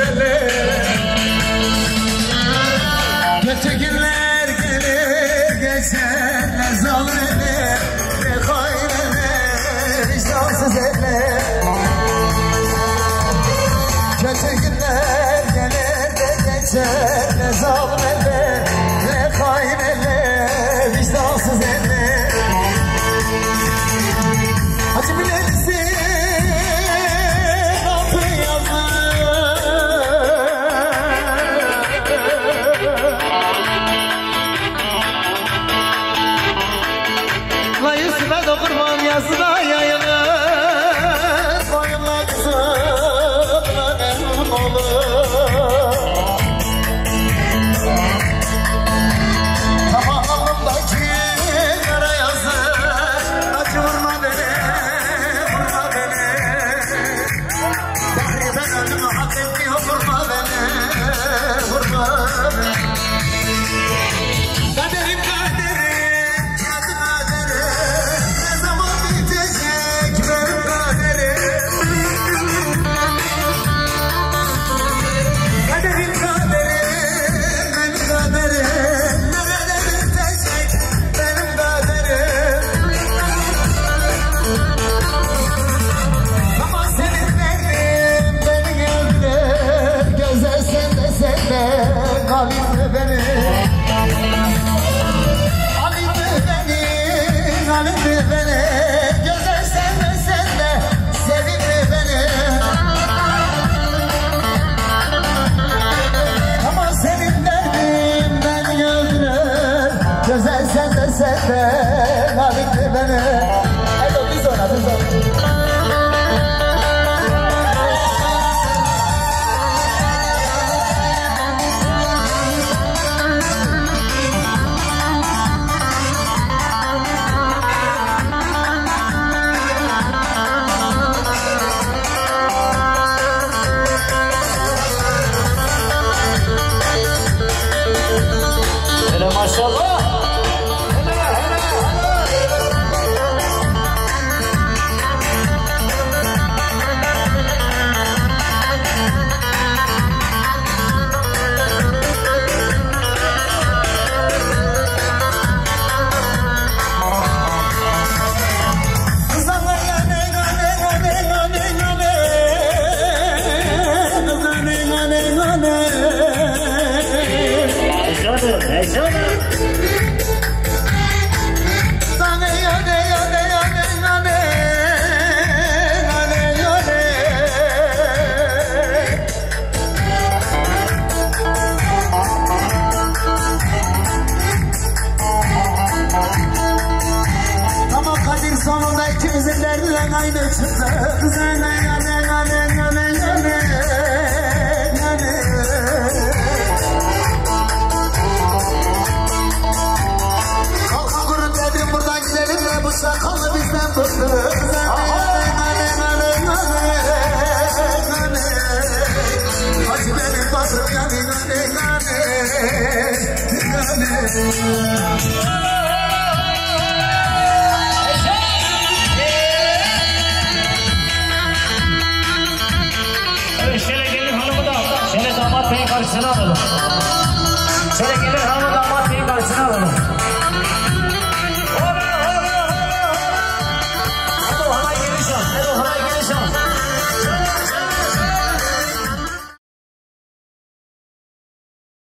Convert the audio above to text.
güzele Kötü gelir geçer ne zalim ne hayır ele vicdansız ele Kötü gelir de geçer ne zalim Hello. Sakalı bizden fıstığı beyin karşısına alalım. Şöyle gelin hanımı damat beyin karşısına alalım.